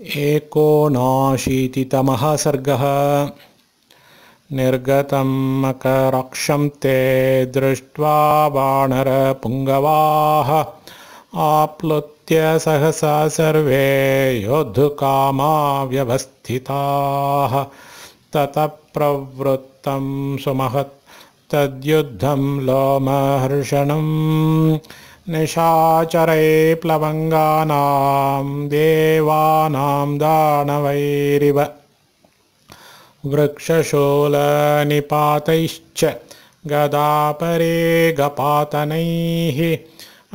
एकोनाशीतितमः सर्गः। निर्गतं मकरक्षं ते दृष्ट्वा वानरपुङ्गवाः। आप्लुत्य सहसा सर्वे योद्धुकामा व्यवस्थिताः ततः प्रवृत्तं सुमहत्। तद्युद्धं लोमहर्षणम् निशाचरै प्लवङ्गानां देवानां दानवैरिव। वृक्षशूलनिपातैश्च गदापरे गपातनैः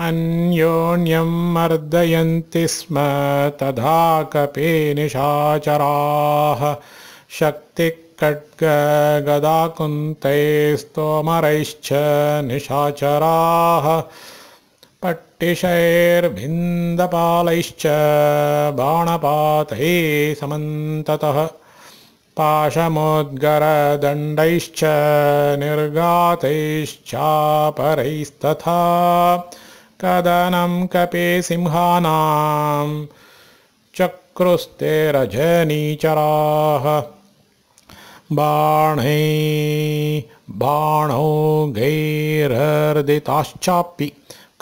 अन्योन्यं मर्दयन्ति स्म तथा कपि निशाचराः। शक्तिखड्गगदाकुन्तैस्तोमरैश्च निशाचराः पट्टिशैर्भिन्दपालैश्च बाणपातैः समन्ततः पाशमोद्गरदण्डैश्च निर्गातैश्चापरैस्तथा कदनं कपिसिंहानां चक्रुस्ते रजनीचराः बाणै बाणौ गैरर्दिताश्चापि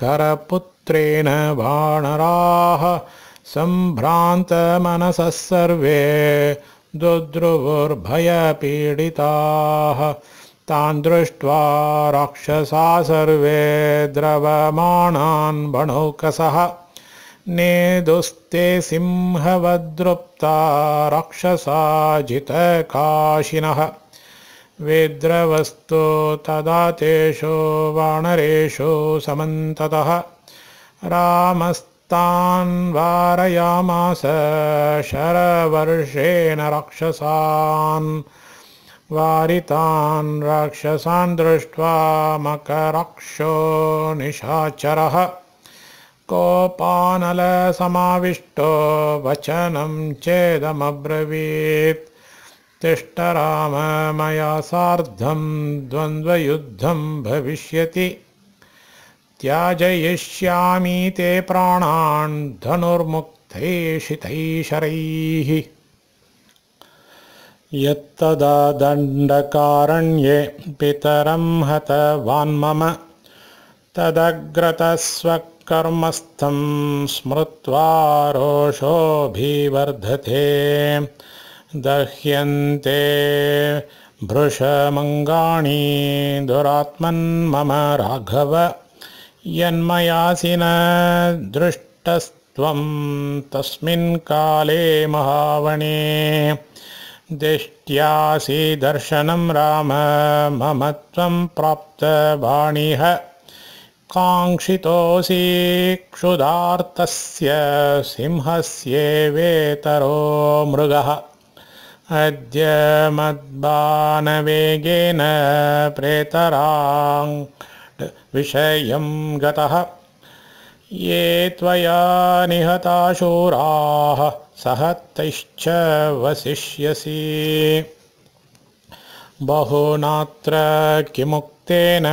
करपुत्रेण वानराः सम्भ्रान्तमनसः सर्वे दुद्रुवुर्भयपीडिताः। तान् दृष्ट्वा राक्षसा सर्वे द्रवमाणान् बणौकसः नेदुस्ते सिंहवद्रुप्ता राक्षसा जितकाशिनः विद्रवस्तु तदा तेषु वानरेषु समन्ततः। रामस्तान् वारयामास शरवर्षेण राक्षसान्। वारितान् राक्षसान् दृष्ट्वा मकराक्षो निशाचरः। कोपानलसमाविष्टो वचनं चेदमब्रवीत् तिष्ठ राम मया सार्धं द्वन्द्वयुद्धं भविष्यति। त्याजयिष्यामि ते प्राणान् धनुर्मुक्तैः शितैशरैः यत्तदा दण्डकारण्ये पितरं हतवान्मम तदग्रतस्वकर्मस्थं स्मृत्वा रोषोऽभिवर्धते दह्यन्ते भृशमङ्गाणि दुरात्मन्मम राघव। यन्मयासि न दृष्टस्त्वं तस्मिन् काले महावणे दिष्ट्यासि दर्शनं राम मम त्वं प्राप्तवाणिः काङ्क्षितोऽसि क्षुधार्तस्य सिंहस्येवेतरो मृगः अद्य मद्बाणवेगेन प्रेतराङ् विषयं गतः। ये त्वया निहताशूराः सहतैश्च वसिष्यसि। बहुनात्र किमुक्तेन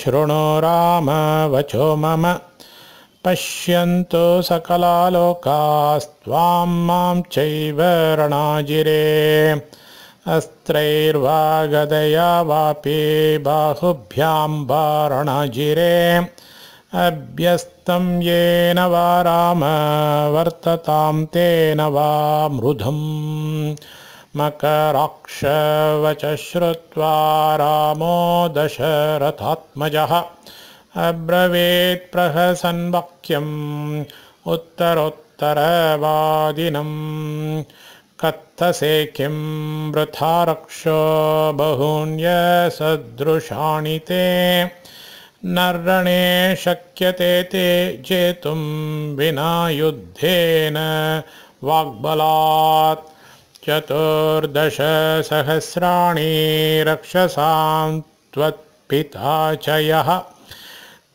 शृणु राम वचो मम पश्यन्तु सकला लोकास्त्वां मां चैव रणाजिरे। अस्त्रैर्वा गदया वापि बाहुभ्यां वा रणाजिरे। अभ्यस्तं येन वा राम वर्ततां तेन वा मृधम् मकराक्षवच श्रुत्वा रामो दशरथात्मजः अब्रवीत् प्रहसन् वाक्यम् उत्तरोत्तरवादिनं कत्थसे किं वृथा रक्षो बहून्यसदृशाणि ते। नर्रणे शक्यते ते जेतुं विना युद्धेन। वाग्बलात् चतुर्दशसहस्राणि रक्षसां त्वत्पिता च यः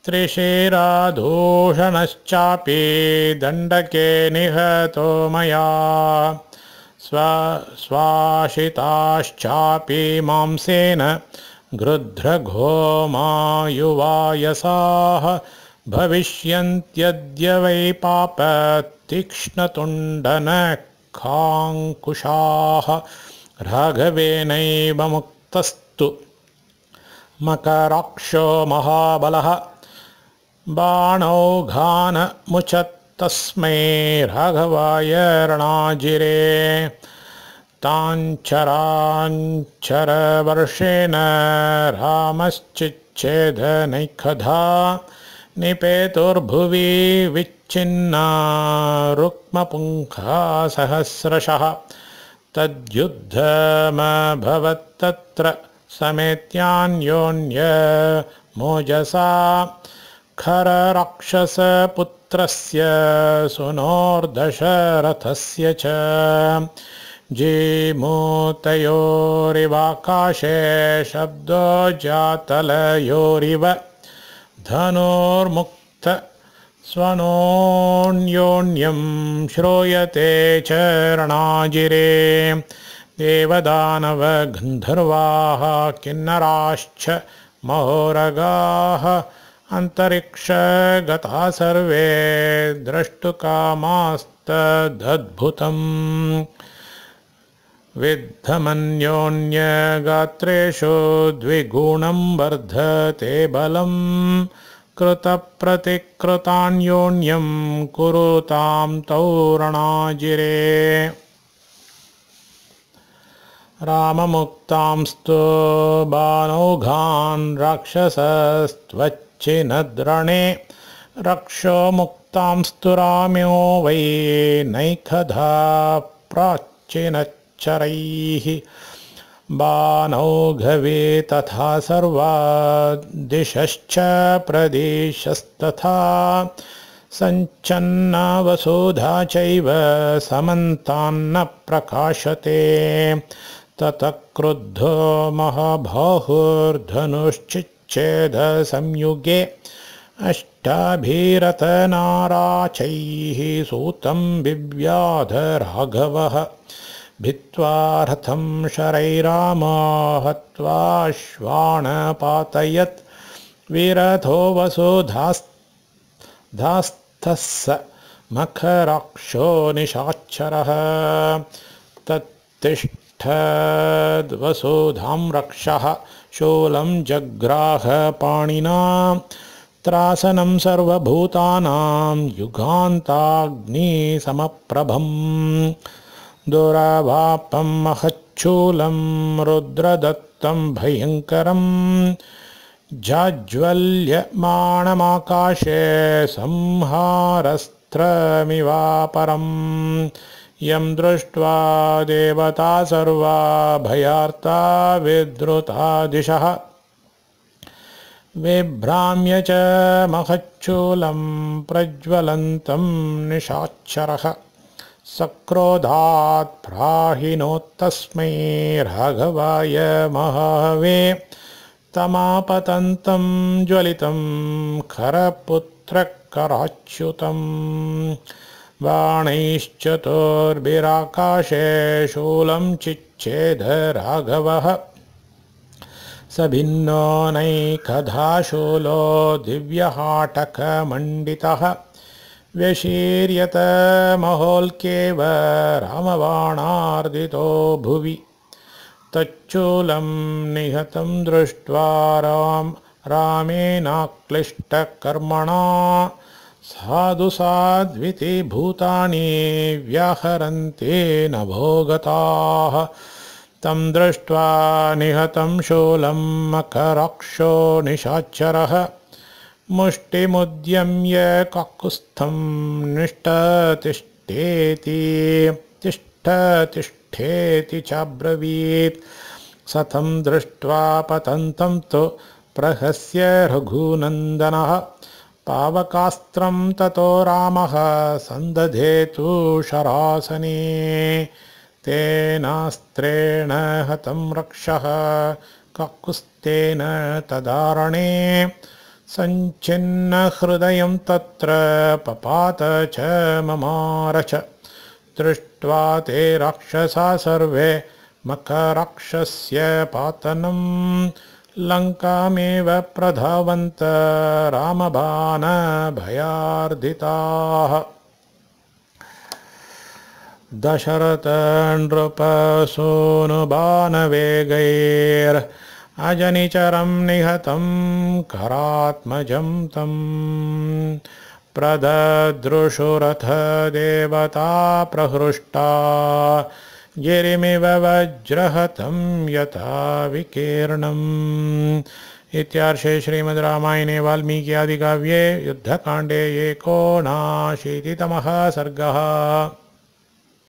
त्रिशिरादूषणश्चापि दण्डके निहतो मया। स्व स्वाशिताश्चापि मांसेन गृध्रघोमायुवायसाः भविष्यन्त्यद्य वै पापतीक्ष्णतुण्डनः दुःखाङ्कुशाः राघवेनैव मुक्तस्तु। मकराक्षो महाबलः बाणौघानमुचत्तस्मै राघवाय रणाजिरे। ताञ्चराञ्चरवर्षेण रामश्चिच्छेदनैखधा निपेतुर्भुवि विच्छिन्ना रुक्मपुङ्खा सहस्रशः। तद्युद्धमभवत्तत्र समेत्यान्योन्य मोजसा खरराक्षसपुत्रस्य सुनोर्दशरथस्य च। जीमूतयोरिवाकाशे शब्दो जातलयोरिव धनुर्मुक्त स्वनोऽन्योन्यं श्रूयते चरणाजिरे। देवदानवगन्धर्वाः किन्नराश्च महोरगाः अन्तरिक्षगता सर्वे द्रष्टुकामास्तदद्भुतम्। विद्धमन्योन्यगात्रेषु द्विगुणं वर्धते बलं कृतप्रतिकृतान्योन्यं कुरुतां तौ रणाजिरे। राममुक्तांस्तु बाणौघान् राक्षसस्त्वच्चिनद्रणे रक्षो मुक्तांस्तु राम्यो वै नैखधा प्राच्चिनच्चरैः। बाणौघवे तथा सर्वा दिशश्च प्रदेशस्तथा सञ्चन्नवसुधा चैव समन्तान्न प्रकाशते। ततः क्रुद्धो महाबाहुर्धनुश्चिच्छेदसंयुगे अष्टाभिरतनाराचैः सूतं विव्याध राघवः भित्त्वा रथं शरैरामा हत्वा श्वाणपातयत् विरथो वसुधास्थः स मखराक्षो निशाच्छरः तत्तिष्ठद्वसुधां रक्षः शूलं जग्राह पाणिना त्रासनं सर्वभूतानां युगान्ताग्निसमप्रभम् दुरावापं महच्छूलं रुद्रदत्तं भयङ्करम् जाज्वल्यमाणमाकाशे संहारस्त्रमिवापरम् यं दृष्ट्वा देवता सर्वा भयार्ता विद्रुता दिशः। विभ्राम्य च महच्छूलं प्रज्वलन्तं निशाच्छरः। सक्रोधात् प्राहिणोत्तस्मै राघवाय महावे। तमापतन्तं ज्वलितं खरपुत्रकराच्युतं बाणैश्चतुर्भिराकाशे शूलं चिच्छेद राघवः स भिन्नो नैकधा शूलो दिव्यहाटकमण्डितः। व्यशीर्यत महोल्केव रामबाणार्दितो भुवि। तच्चूलं निहतं दृष्ट्वा राम रामेणाक्लिष्टकर्मणा साधु साध्विति भूतानि व्याहरन्ते नभोगताः तं दृष्ट्वा निहतं शूलं मकराक्षो निशाचरः मुष्टिमुद्यम्य काकुत्स्थं निष्ठतिष्ठेति तिष्ठतिष्ठेति चाब्रवीत् सतं दृष्ट्वा पतन्तं तु प्रहस्य रघुनन्दनः पावकास्त्रं ततो रामः सन्दधेतु शरासने। तेनास्त्रेण हतं रक्षः काकुस्तेन तदारणे। सञ्छिन्नहृदयं तत्र पपात च ममार च दृष्ट्वा ते राक्षसा सर्वे मखराक्षस्य पातनं लङ्कामेव प्रधावन्त रामबाणभयार्दिताः। दशरथनृपसूनुबाणवेगैर् अजनिचरं निहतं करात्मजं तम् प्रददृशुरथदेवता प्रहृष्टा गिरिमिव वज्रहतं यथा विकीर्णम् इत्यार्षे श्रीमद् रामायणे वाल्मीकि आदिकाव्ये युद्धकाण्डे एकोनाशीतितमः सर्गः